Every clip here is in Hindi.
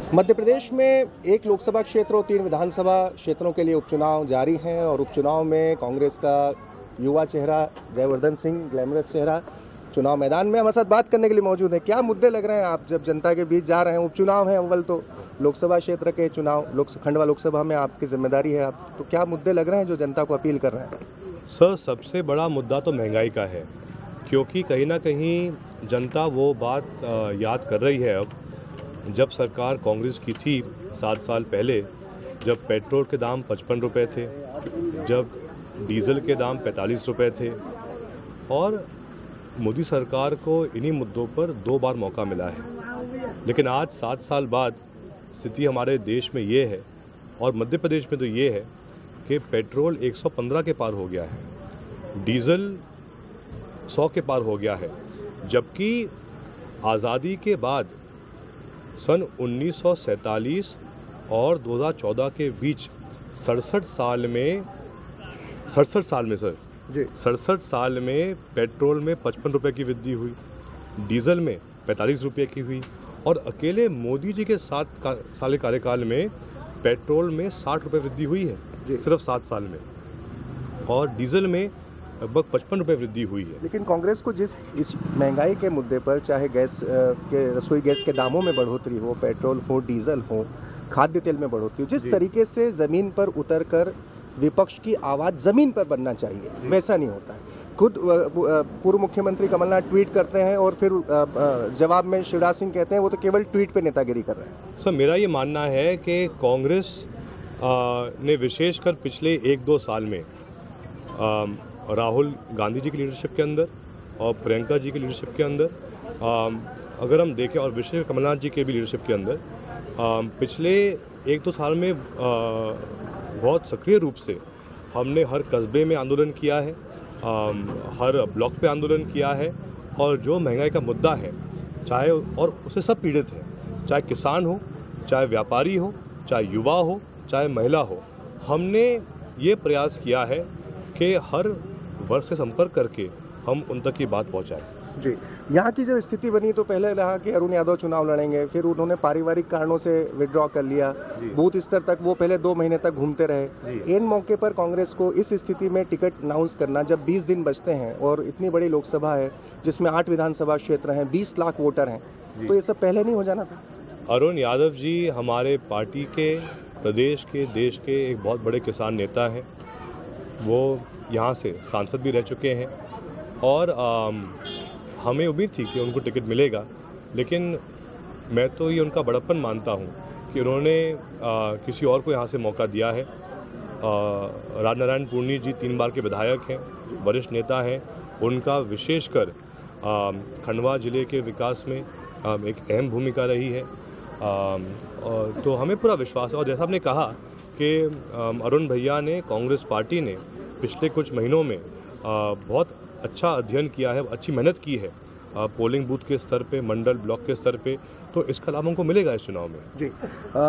मध्य प्रदेश में एक लोकसभा क्षेत्र और तीन विधानसभा क्षेत्रों के लिए उपचुनाव जारी हैं और उपचुनाव में कांग्रेस का युवा चेहरा जयवर्धन सिंह, ग्लैमरस चेहरा चुनाव मैदान में। हमारे साथ बात करने के लिए मौजूद है। क्या मुद्दे लग रहे हैं आप जब जनता के बीच जा रहे हैं? उपचुनाव है अव्वल तो। लोकसभा क्षेत्र के चुनाव, लोक खंडवा लोकसभा में आपकी ज़िम्मेदारी है। आप तो क्या मुद्दे लग रहे हैं जो जनता को अपील कर रहे हैं? सर, सबसे बड़ा मुद्दा तो महँगाई का है, क्योंकि कहीं ना कहीं जनता वो बात याद कर रही है। अब जब सरकार कांग्रेस की थी सात साल पहले, जब पेट्रोल के दाम पचपन रुपये थे, जब डीजल के दाम पैंतालीस रुपये थे, और मोदी सरकार को इन्हीं मुद्दों पर दो बार मौका मिला है। लेकिन आज सात साल बाद स्थिति हमारे देश में ये है, और मध्य प्रदेश में तो ये है कि पेट्रोल 115 के पार हो गया है, डीजल 100 के पार हो गया है, जबकि आज़ादी के बाद सन 1947 और 2014 के बीच सड़सठ साल में सड़सठ साल में सर। जी। सड़सठ साल में पेट्रोल में पचपन रुपए की वृद्धि हुई डीजल में पैंतालीस रुपये की हुई और अकेले मोदी जी के सात का, साल कार्यकाल में पेट्रोल में साठ रुपये वृद्धि हुई है सिर्फ़ सात साल में। और डीजल में लगभग पचपन रुपये वृद्धि हुई है। लेकिन कांग्रेस को जिस इस महँगाई के मुद्दे पर चाहे गैस के रसोई गैस के दामों में बढ़ोतरी हो पेट्रोल हो डीजल हो खाद्य तेल में बढ़ोतरी हो जिस तरीके से ज़मीन पर उतर कर विपक्ष की आवाज़ ज़मीन पर बनना चाहिए वैसा नहीं होता है। खुद पूर्व मुख्यमंत्री कमलनाथ ट्वीट करते हैं और फिर जवाब में शिवराज सिंह कहते हैं वो तो केवल ट्वीट पे नेतागिरी कर रहे हैं। सर मेरा ये मानना है कि कांग्रेस ने विशेषकर पिछले एक दो साल में राहुल गांधी जी की लीडरशिप के अंदर और प्रियंका जी की लीडरशिप के अंदर। आ, अगर हम देखें और विशेष कमलनाथ जी के भी लीडरशिप के अंदर आ, पिछले एक दो साल में आ, बहुत सक्रिय रूप से हमने हर कस्बे में आंदोलन किया है आ, हर ब्लॉक पे आंदोलन किया है और जो महँगाई का मुद्दा है चाहे और उसे सब पीड़ित हैं चाहे किसान हो चाहे व्यापारी हो चाहे युवा हो चाहे महिला हो। हमने ये प्रयास किया है कि हर वर्ग से संपर्क करके हम उन तक की बात पहुंचाएँ। जी। यहाँ की जब स्थिति बनी तो पहले रहा कि अरुण यादव चुनाव लड़ेंगे फिर उन्होंने पारिवारिक कारणों से विड्रॉ कर लिया। बूथ स्तर तक वो पहले दो महीने तक घूमते रहे। इन मौके पर कांग्रेस को इस स्थिति में टिकट अनाउंस करना जब 20 दिन बचते हैं और इतनी बड़ी लोकसभा है जिसमें आठ विधानसभा क्षेत्र हैं 20 लाख वोटर हैं तो ये सब पहले नहीं हो जाना था? अरुण यादव जी हमारे पार्टी के प्रदेश के देश के एक बहुत बड़े किसान नेता हैं। वो यहाँ से सांसद भी रह चुके हैं और आम, हमें उम्मीद थी कि उनको टिकट मिलेगा लेकिन मैं तो ये उनका बड़प्पन मानता हूँ कि उन्होंने आ, किसी और को यहाँ से मौका दिया है। राजनारायण पूर्णी जी तीन बार के विधायक हैं वरिष्ठ नेता हैं उनका विशेषकर खंडवा ज़िले के विकास में आम, एक अहम भूमिका रही है। आम, और तो हमें पूरा विश्वास है और जैसा आपने कहा कि अरुण भैया ने कांग्रेस पार्टी ने पिछले कुछ महीनों में बहुत अच्छा अध्ययन किया है अच्छी मेहनत की है पोलिंग बूथ के स्तर पे मंडल ब्लॉक के स्तर पे तो इसका लाभ हमको मिलेगा इस चुनाव में। जी अ,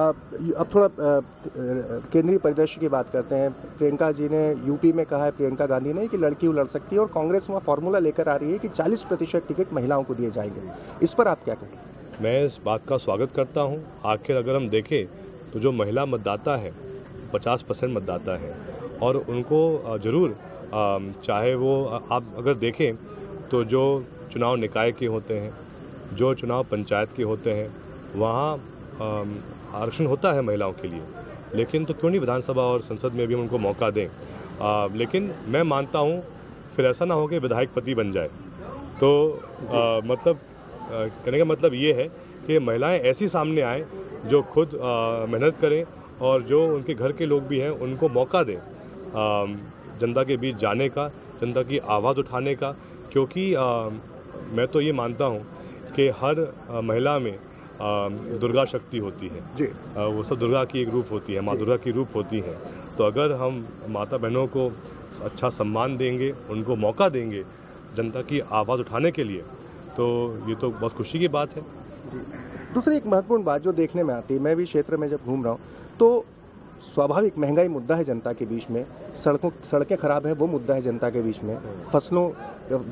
अब थोड़ा केंद्रीय परिदृश्य की बात करते हैं। प्रियंका जी ने यूपी में कहा है प्रियंका गांधी ने कि लड़की लड़ सकती है और कांग्रेस वहाँ फॉर्मूला लेकर आ रही है कि 40 प्रतिशत टिकट महिलाओं को दिए जाएँगे। इस पर आप क्या कहें मैं इस बात का स्वागत करता हूँ। आखिर अगर हम देखें तो जो महिला मतदाता है 50 परसेंट मतदाता हैं। और उनको ज़रूर चाहे वो आप अगर देखें तो जो चुनाव निकाय के होते हैं जो चुनाव पंचायत के होते हैं वहाँ आरक्षण होता है महिलाओं के लिए। लेकिन तो क्यों नहीं विधानसभा और संसद में भी हम उनको मौका दें? अ, लेकिन मैं मानता हूँ फिर ऐसा ना हो कि विधायक पति बन जाए। तो अ, मतलब कहने का मतलब ये है कि महिलाएँ ऐसी सामने आए जो खुद मेहनत करें और जो उनके घर के लोग भी हैं उनको मौका दें जनता के बीच जाने का जनता की आवाज़ उठाने का क्योंकि अ, मैं तो ये मानता हूँ कि हर महिला में दुर्गा शक्ति होती है। जी। वो सब दुर्गा की एक रूप होती है माँ दुर्गा की रूप होती है। तो अगर हम माता बहनों को अच्छा सम्मान देंगे उनको मौका देंगे जनता की आवाज़ उठाने के लिए तो ये तो बहुत खुशी की बात है। जी। दूसरी एक महत्वपूर्ण बात जो देखने में आती है मैं भी क्षेत्र में जब घूम रहा हूँ तो स्वाभाविक महँगाई मुद्दा है जनता के बीच में। सड़कों, सड़कें खराब है, वो मुद्दा है जनता के बीच में। फ़सलों,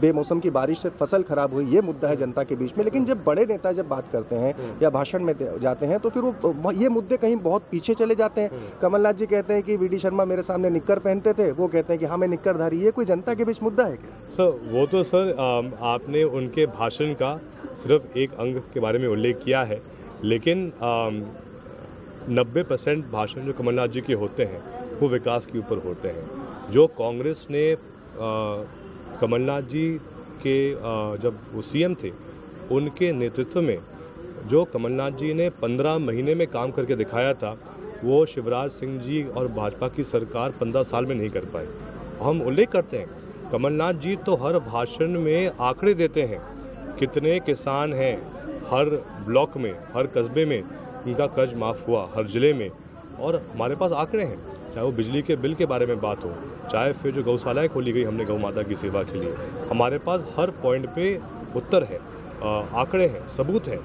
बेमौसम की बारिश से फ़सल खराब हुई, ये मुद्दा है जनता के बीच में। लेकिन जब बड़े नेता जब बात करते हैं या भाषण में जाते हैं तो फिर वो ये मुद्दे कहीं बहुत पीछे चले जाते हैं। कमलनाथ जी कहते हैं कि वी डी शर्मा मेरे सामने निक्कर पहनते थे, वो कहते हैं कि हाँ मैं निक्करधारी, ये कोई जनता के बीच मुद्दा है सर, वो तो सर आपने उनके भाषण का सिर्फ़ एक अंग के बारे में उल्लेख किया है। लेकिन नब्बे परसेंट भाषण जो कमलनाथ जी के होते हैं वो विकास के ऊपर होते हैं। जो कांग्रेस ने कमलनाथ जी के आ, जब वो सीएम थे उनके नेतृत्व में जो कमलनाथ जी ने पंद्रह महीने में काम करके दिखाया था वो शिवराज सिंह जी और भाजपा की सरकार पंद्रह साल में नहीं कर पाए हम उल्लेख करते हैं कमलनाथ जी तो हर भाषण में आंकड़े देते हैं कितने किसान हैं हर ब्लॉक में हर कस्बे में उनका कर्ज माफ़ हुआ हर ज़िले में। और हमारे पास आंकड़े हैं चाहे वो बिजली के बिल के बारे में बात हो चाहे फिर जो गौशालाएँ खोली गई हमने गौ माता की सेवा के लिए। हमारे पास हर पॉइंट पे उत्तर है आंकड़े हैं सबूत हैं।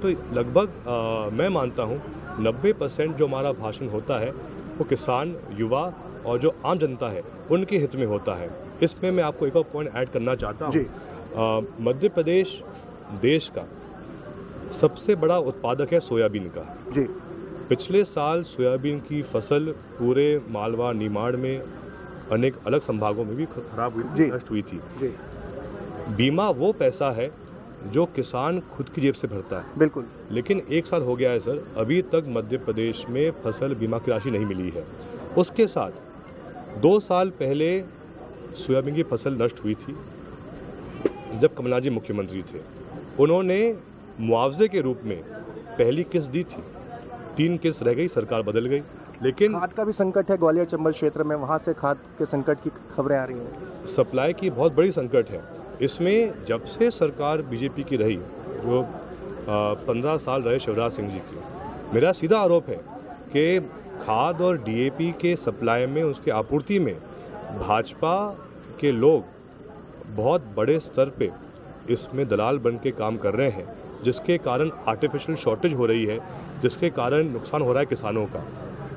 तो लगभग मैं मानता हूँ नब्बे परसेंट जो हमारा भाषण होता है वो किसान युवा और जो आम जनता है उनके हित में होता है। इसमें मैं आपको एक और पॉइंट ऐड करना चाहता हूँ। मध्य प्रदेश देश का सबसे बड़ा उत्पादक है सोयाबीन का। जी। पिछले साल सोयाबीन की फ़सल पूरे मालवा निमाड़ में अनेक अलग संभागों में भी खराब हुई नष्ट हुई थी। जी। बीमा वो पैसा है जो किसान खुद की जेब से भरता है। बिल्कुल। लेकिन एक साल हो गया है सर अभी तक मध्य प्रदेश में फ़सल बीमा की राशि नहीं मिली है। उसके साथ दो साल पहले सोयाबीन की फ़सल नष्ट हुई थी जब कमलनाथ जी मुख्यमंत्री थे। उन्होंने मुआवजे के रूप में पहली किस्त दी थी। तीन किस्त रह गई सरकार बदल गई लेकिन खाद का भी संकट है ग्वालियर चंबल क्षेत्र में वहाँ से खाद के संकट की खबरें आ रही हैं। सप्लाई की बहुत बड़ी संकट है। इसमें जब से सरकार बीजेपी की रही जो पंद्रह साल रहे शिवराज सिंह जी की मेरा सीधा आरोप है कि खाद और डीएपी के सप्लाई में उसके आपूर्ति में भाजपा के लोग बहुत बड़े स्तर पे इसमें दलाल बन के काम कर रहे हैं। जिसके कारण आर्टिफिशियल शॉर्टेज हो रही है जिसके कारण नुकसान हो रहा है किसानों का।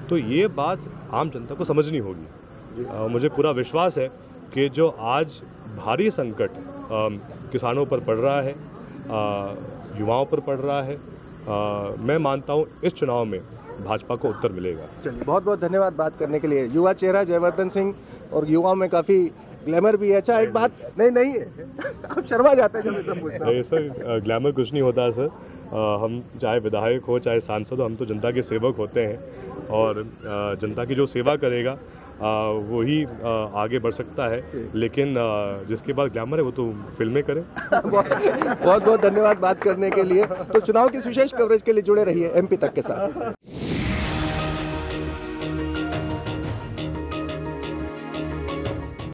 तो ये बात आम जनता को समझनी होगी। मुझे पूरा विश्वास है कि जो आज भारी संकट आ, किसानों पर पड़ रहा है आ, युवाओं पर पड़ रहा है आ, मैं मानता हूँ इस चुनाव में भाजपा को उत्तर मिलेगा। चलिए बहुत बहुत धन्यवाद बात करने के लिए। युवा चेहरा जयवर्धन सिंह और युवाओं में काफ़ी ग्लैमर भी है। अच्छा एक बात नहीं। नहीं आप शर्मा जाते हैं जब सब नहीं सर ग्लैमर कुछ नहीं होता सर। हम चाहे विधायक हो चाहे सांसद हो हम तो जनता के सेवक होते हैं। और जनता की जो सेवा करेगा वही आगे बढ़ सकता है। लेकिन जिसके पास ग्लैमर है वो तो फ़िल्में करें। बहुत बहुत धन्यवाद बात करने के लिए। तो चुनाव की विशेष कवरेज के लिए जुड़े रहिए एमपी तक के साथ।